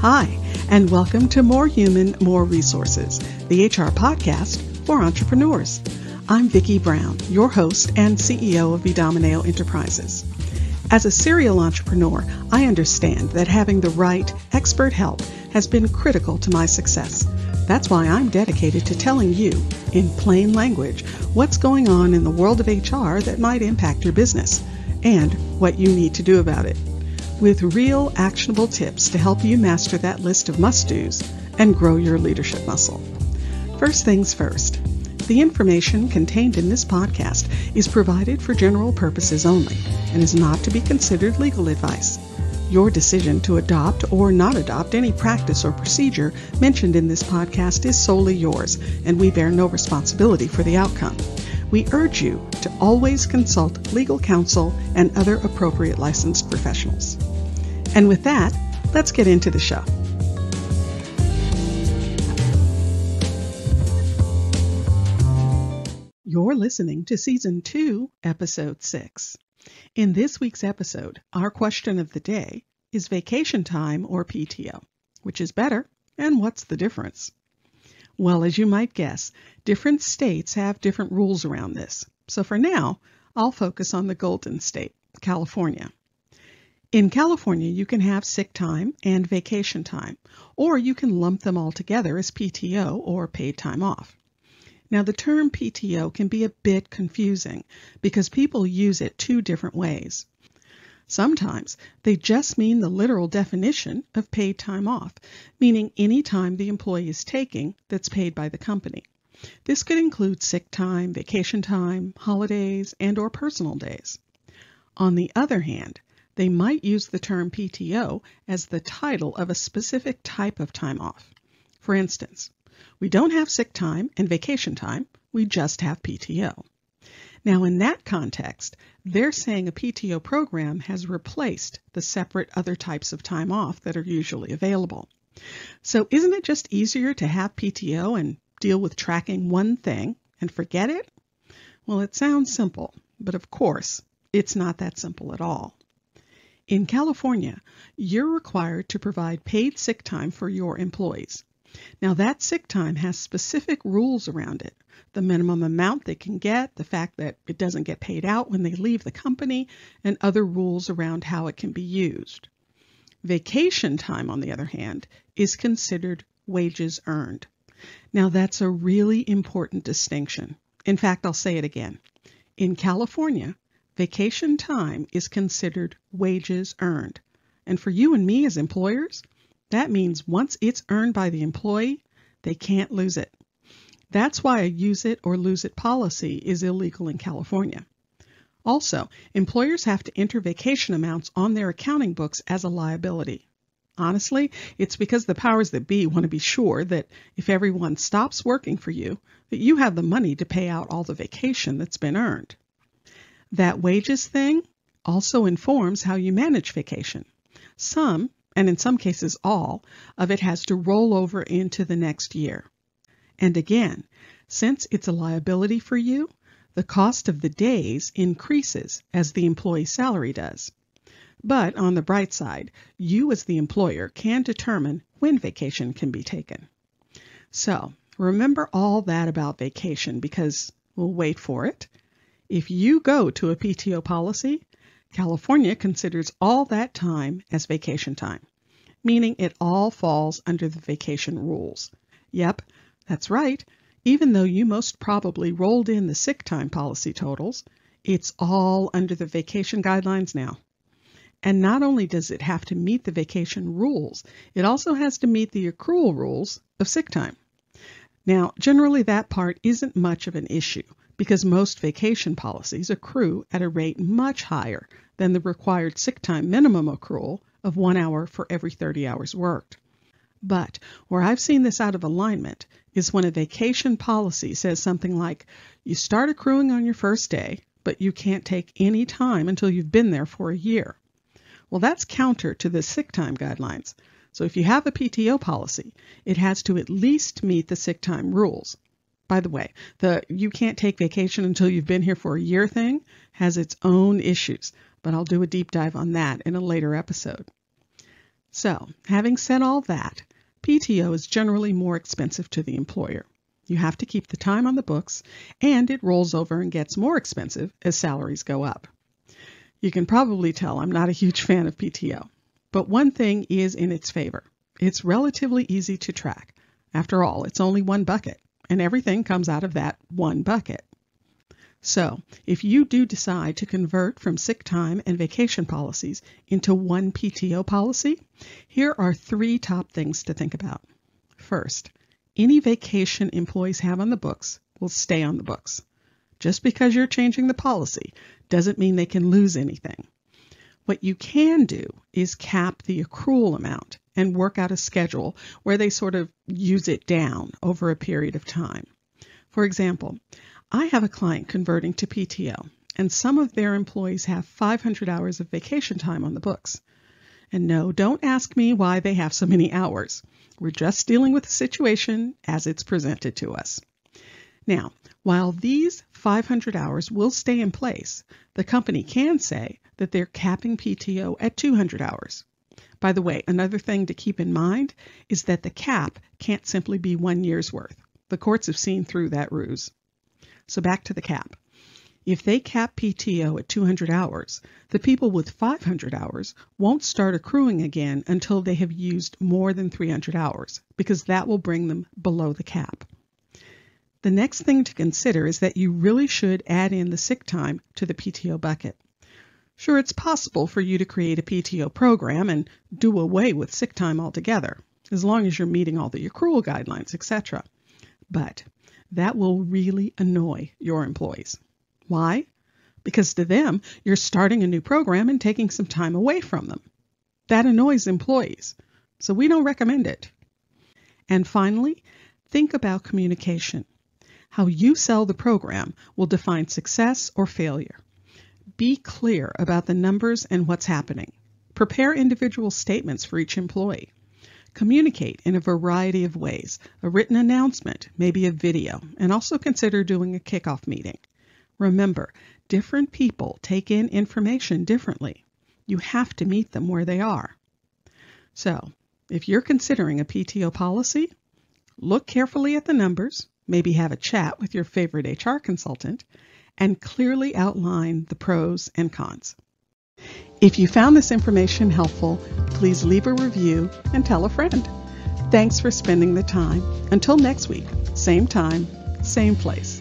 Hi, and welcome to More Human, More Resources, the HR podcast for entrepreneurs. I'm Vicky Brown, your host and CEO of Idomeneo Enterprises. As a serial entrepreneur, I understand that having the right expert help has been critical to my success. That's why I'm dedicated to telling you, in plain language, what's going on in the world of HR that might impact your business and what you need to do about it with real actionable tips to help you master that list of must-dos and grow your leadership muscle. First things first. The information contained in this podcast is provided for general purposes only and is not to be considered legal advice. Your decision to adopt or not adopt any practice or procedure mentioned in this podcast is solely yours, and we bear no responsibility for the outcome. We urge you to always consult legal counsel and other appropriate licensed professionals. And with that, let's get into the show. You're listening to Season 2, Episode 6. In this week's episode, our question of the day is vacation time or PTO? Which is better, and what's the difference? Well, as you might guess, different states have different rules around this. So for now, I'll focus on the Golden State, California. In California, you can have sick time and vacation time, or you can lump them all together as PTO or paid time off. Now, the term PTO can be a bit confusing because people use it two different ways. Sometimes they just mean the literal definition of paid time off, meaning any time the employee is taking that's paid by the company. This could include sick time, vacation time, holidays, and or personal days. On the other hand, they might use the term PTO as the title of a specific type of time off. For instance, we don't have sick time and vacation time, we just have PTO. Now, in that context, they're saying a PTO program has replaced the separate other types of time off that are usually available. So, isn't it just easier to have PTO and deal with tracking one thing and forget it? Well, it sounds simple, but of course, it's not that simple at all. In California, you're required to provide paid sick time for your employees. Now, that sick time has specific rules around it the minimum amount they can get, the fact that it doesn't get paid out when they leave the company, and other rules around how it can be used. Vacation time, on the other hand, is considered wages earned. Now, that's a really important distinction. In fact, I'll say it again. In California, Vacation time is considered wages earned. And for you and me as employers, that means once it's earned by the employee, they can't lose it. That's why a use it or lose it policy is illegal in California. Also, employers have to enter vacation amounts on their accounting books as a liability. Honestly, it's because the powers that be want to be sure that if everyone stops working for you, that you have the money to pay out all the vacation that's been earned. That wages thing also informs how you manage vacation. Some, and in some cases all, of it has to roll over into the next year. And again, since it's a liability for you, the cost of the days increases as the employee's salary does. But on the bright side, you as the employer can determine when vacation can be taken. So remember all that about vacation because we'll wait for it. If you go to a PTO policy, California considers all that time as vacation time, meaning it all falls under the vacation rules. Yep, that's right. Even though you most probably rolled in the sick time policy totals, it's all under the vacation guidelines now. And not only does it have to meet the vacation rules, it also has to meet the accrual rules of sick time. Now, generally that part isn't much of an issue because most vacation policies accrue at a rate much higher than the required sick time minimum accrual of one hour for every 30 hours worked. But where I've seen this out of alignment is when a vacation policy says something like, you start accruing on your first day, but you can't take any time until you've been there for a year. Well, that's counter to the sick time guidelines. So if you have a PTO policy, it has to at least meet the sick time rules. By the way, the you can't take vacation until you've been here for a year thing has its own issues, but I'll do a deep dive on that in a later episode. So, having said all that, PTO is generally more expensive to the employer. You have to keep the time on the books, and it rolls over and gets more expensive as salaries go up. You can probably tell I'm not a huge fan of PTO, but one thing is in its favor. It's relatively easy to track. After all, it's only one bucket, and everything comes out of that one bucket. So, if you do decide to convert from sick time and vacation policies into one PTO policy, here are three top things to think about. First, any vacation employees have on the books will stay on the books. Just because you're changing the policy doesn't mean they can lose anything. What you can do is cap the accrual amount and work out a schedule where they sort of use it down over a period of time. For example, I have a client converting to PTO, and some of their employees have 500 hours of vacation time on the books. And no, don't ask me why they have so many hours. We're just dealing with the situation as it's presented to us. Now, while these 500 hours will stay in place, the company can say that they're capping PTO at 200 hours. By the way, another thing to keep in mind is that the cap can't simply be one year's worth. The courts have seen through that ruse. So back to the cap. If they cap PTO at 200 hours, the people with 500 hours won't start accruing again until they have used more than 300 hours, because that will bring them below the cap. The next thing to consider is that you really should add in the sick time to the PTO bucket. Sure, it's possible for you to create a PTO program and do away with sick time altogether, as long as you're meeting all the accrual guidelines, etc. But that will really annoy your employees. Why? Because to them, you're starting a new program and taking some time away from them. That annoys employees, so we don't recommend it. And finally, think about communication. How you sell the program will define success or failure. Be clear about the numbers and what's happening. Prepare individual statements for each employee. Communicate in a variety of ways a written announcement, maybe a video, and also consider doing a kickoff meeting. Remember, different people take in information differently. You have to meet them where they are. So, if you're considering a PTO policy, look carefully at the numbers, maybe have a chat with your favorite HR consultant, and clearly outline the pros and cons. If you found this information helpful, please leave a review and tell a friend. Thanks for spending the time. Until next week, same time, same place.